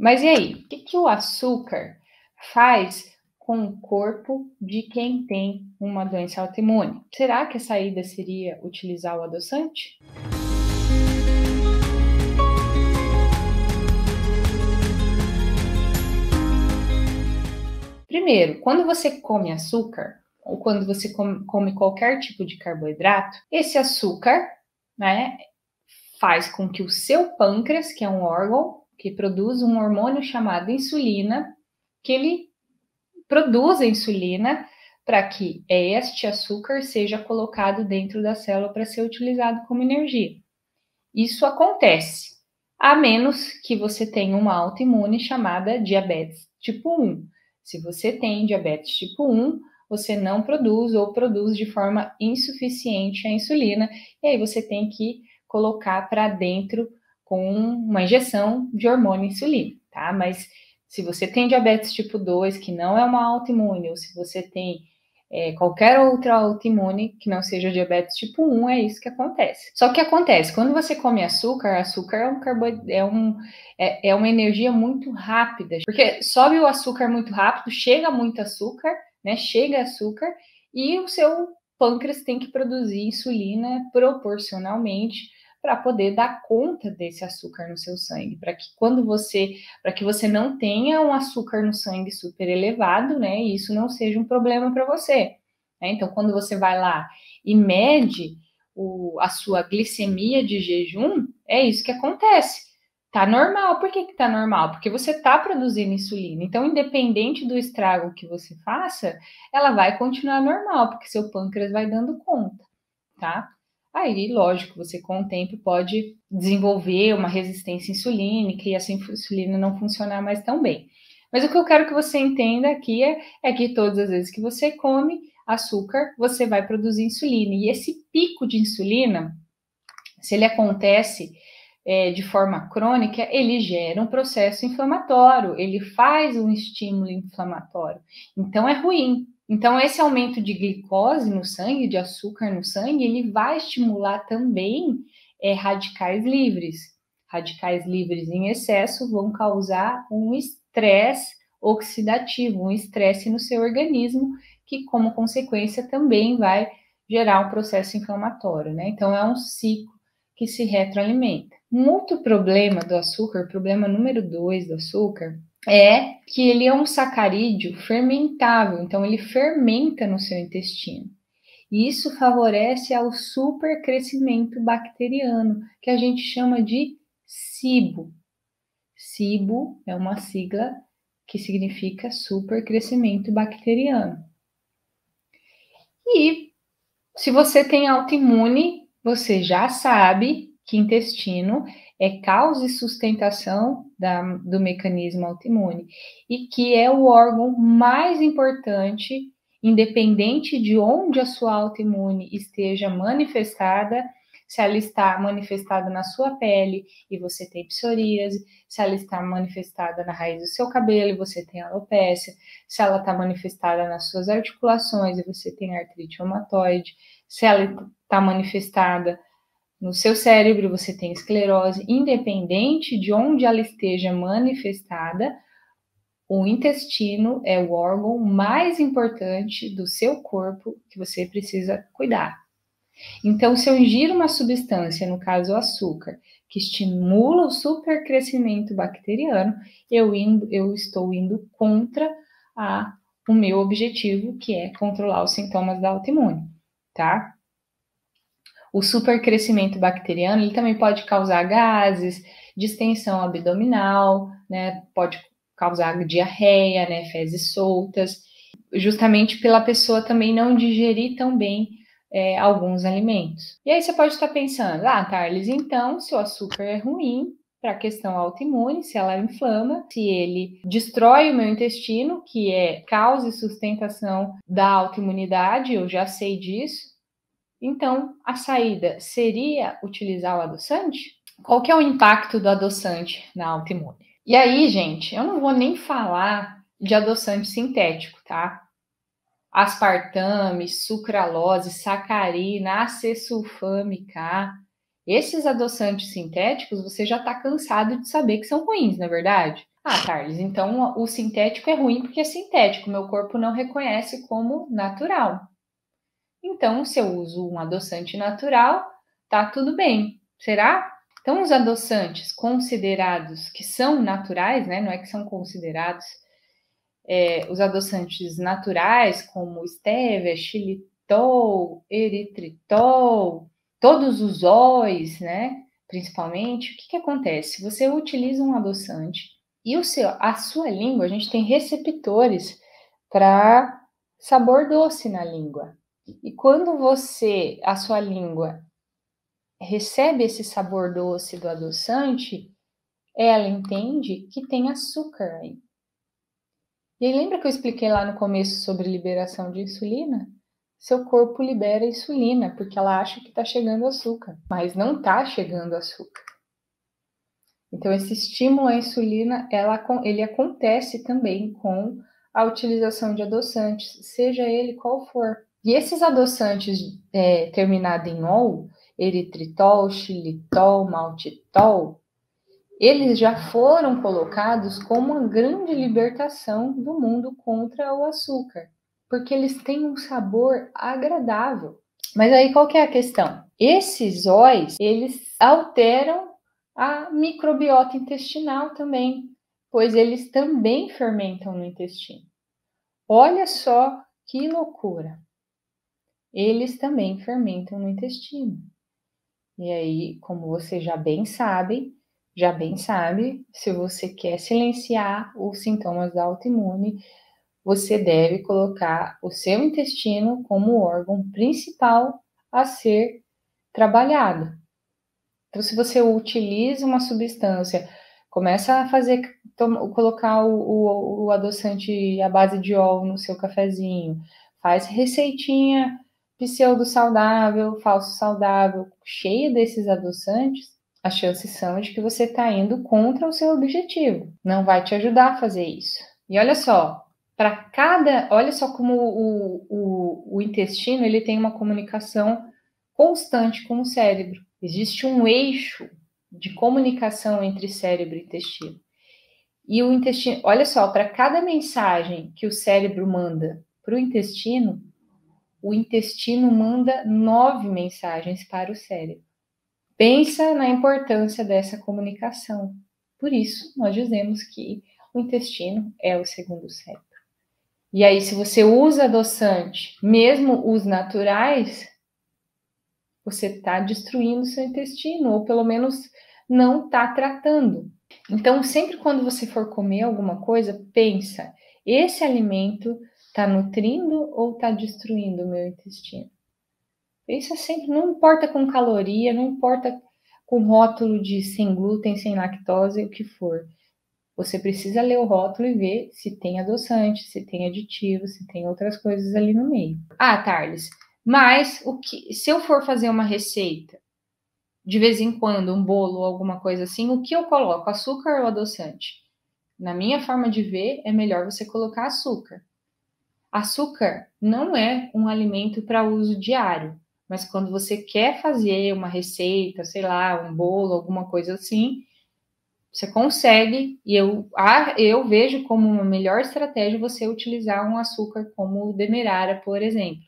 Mas e aí? O que, que o açúcar faz com o corpo de quem tem uma doença autoimune? Será que a saída seria utilizar o adoçante? Primeiro, quando você come açúcar, ou quando você come qualquer tipo de carboidrato, esse açúcar, né, faz com que o seu pâncreas, que é um órgão que produz um hormônio chamado insulina, que ele produza insulina para que este açúcar seja colocado dentro da célula para ser utilizado como energia. Isso acontece, a menos que você tenha uma autoimune chamada diabetes tipo 1. Se você tem diabetes tipo 1, você não produz ou produz de forma insuficiente a insulina, e aí você tem que colocar para dentro com uma injeção de hormônio insulina, tá? Mas se você tem diabetes tipo 2, que não é uma autoimune, ou se você tem é, qualquer outra autoimune que não seja diabetes tipo 1, é isso que acontece. Só que acontece, quando você come açúcar, açúcar é, um carboidrato, é, um, é, é uma energia muito rápida, porque sobe o açúcar muito rápido, chega muito açúcar, né? Chega açúcar e o seu pâncreas tem que produzir insulina proporcionalmente para poder dar conta desse açúcar no seu sangue, para que quando você, para que você não tenha um açúcar no sangue super elevado, né, e isso não seja um problema para você. Né? Então, quando você vai lá e mede o, a sua glicemia de jejum, é isso que acontece. Tá normal. Por que, que tá normal? Porque você tá produzindo insulina. Então, independente do estrago que você faça, ela vai continuar normal, porque seu pâncreas vai dando conta, tá? Aí, lógico, você com o tempo pode desenvolver uma resistência insulínica e essa insulina não funcionar mais tão bem. Mas o que eu quero que você entenda aqui é, é que todas as vezes que você come açúcar, você vai produzir insulina. E esse pico de insulina, se ele acontece é, de forma crônica, ele gera um processo inflamatório, ele faz um estímulo inflamatório. Então é ruim. Então, esse aumento de glicose no sangue, de açúcar no sangue, ele vai estimular também é, radicais livres. Radicais livres em excesso vão causar um estresse oxidativo, um estresse no seu organismo, que, como consequência, também vai gerar um processo inflamatório, né? Então, é um ciclo que se retroalimenta. Um outro problema do açúcar, problema número dois do açúcar, é que ele é um sacarídeo fermentável, então ele fermenta no seu intestino. E isso favorece ao supercrescimento bacteriano, que a gente chama de SIBO. SIBO é uma sigla que significa supercrescimento bacteriano. E se você tem autoimune, você já sabe que intestino é causa e sustentação da, do mecanismo autoimune e que é o órgão mais importante, independente de onde a sua autoimune esteja manifestada, se ela está manifestada na sua pele e você tem psoríase, se ela está manifestada na raiz do seu cabelo e você tem alopecia, se ela está manifestada nas suas articulações e você tem artrite reumatoide, se ela está manifestada no seu cérebro você tem esclerose, independente de onde ela esteja manifestada, o intestino é o órgão mais importante do seu corpo que você precisa cuidar. Então, se eu ingiro uma substância, no caso o açúcar, que estimula o supercrescimento bacteriano, eu, indo, eu estou indo contra a, o meu objetivo, que é controlar os sintomas da autoimune, tá? O supercrescimento bacteriano ele também pode causar gases, distensão abdominal, né? Pode causar diarreia, né? Fezes soltas, justamente pela pessoa também não digerir tão bem é, alguns alimentos. E aí você pode estar pensando, ah, Tarles, então, se o açúcar é ruim para a questão autoimune, se ela inflama, se ele destrói o meu intestino, que é causa e sustentação da autoimunidade, eu já sei disso, então, a saída seria utilizar o adoçante? Qual que é o impacto do adoçante na autoimune? E aí, gente, eu não vou nem falar de adoçante sintético, tá? Aspartame, sucralose, sacarina, acesulfame K. Esses adoçantes sintéticos, você já está cansado de saber que são ruins, não é verdade? Ah, Carlos, então o sintético é ruim porque é sintético, meu corpo não reconhece como natural. Então, se eu uso um adoçante natural, tá tudo bem. Será? Então, os adoçantes considerados que são naturais, né? Não é que são considerados, é, os adoçantes naturais, como stevia, xilitol, eritritol, todos os óis, né? Principalmente, o que, que acontece? Você utiliza um adoçante e o seu, a sua língua, a gente tem receptores para sabor doce na língua. E quando você, a sua língua, recebe esse sabor doce do adoçante, ela entende que tem açúcar aí. E aí, lembra que eu expliquei lá no começo sobre liberação de insulina? Seu corpo libera insulina porque ela acha que está chegando açúcar, mas não está chegando açúcar. Então, esse estímulo à insulina, ela, ele acontece também com a utilização de adoçantes, seja ele qual for. E esses adoçantes é, terminados em ol, eritritol, xilitol, maltitol, eles já foram colocados como uma grande libertação do mundo contra o açúcar, porque eles têm um sabor agradável. Mas aí qual que é a questão? Esses óis, eles alteram a microbiota intestinal também, pois eles também fermentam no intestino. Olha só que loucura! Eles também fermentam no intestino. E aí, como você já bem sabe, já bem sabe, se você quer silenciar os sintomas da autoimune, você deve colocar o seu intestino como órgão principal a ser trabalhado. Então, se você utiliza uma substância, começa a fazer, colocar o, o, o adoçante à base de óleo no seu cafezinho, faz receitinha pseudo saudável, falso saudável, cheia desses adoçantes, as chances são de que você está indo contra o seu objetivo. Não vai te ajudar a fazer isso. E olha só, para cada, olha só como o, o, o intestino ele tem uma comunicação constante com o cérebro. Existe um eixo de comunicação entre cérebro e intestino. E o intestino, olha só, para cada mensagem que o cérebro manda para o intestino, o intestino manda nove mensagens para o cérebro. Pensa na importância dessa comunicação. Por isso, nós dizemos que o intestino é o segundo cérebro. E aí, se você usa adoçante, mesmo os naturais, você está destruindo seu intestino, ou pelo menos não está tratando. Então, sempre quando você for comer alguma coisa, pensa: esse alimento está nutrindo ou está destruindo o meu intestino? Pensa sempre, não importa com caloria, não importa com rótulo de sem glúten, sem lactose, o que for. Você precisa ler o rótulo e ver se tem adoçante, se tem aditivo, se tem outras coisas ali no meio. Ah, Tarles, mas o que, se eu for fazer uma receita, de vez em quando, um bolo ou alguma coisa assim, o que eu coloco? Açúcar ou adoçante? Na minha forma de ver, é melhor você colocar açúcar. Açúcar não é um alimento para uso diário, mas quando você quer fazer uma receita, sei lá, um bolo, alguma coisa assim, você consegue, e eu, eu vejo como uma melhor estratégia você utilizar um açúcar como demerara, por exemplo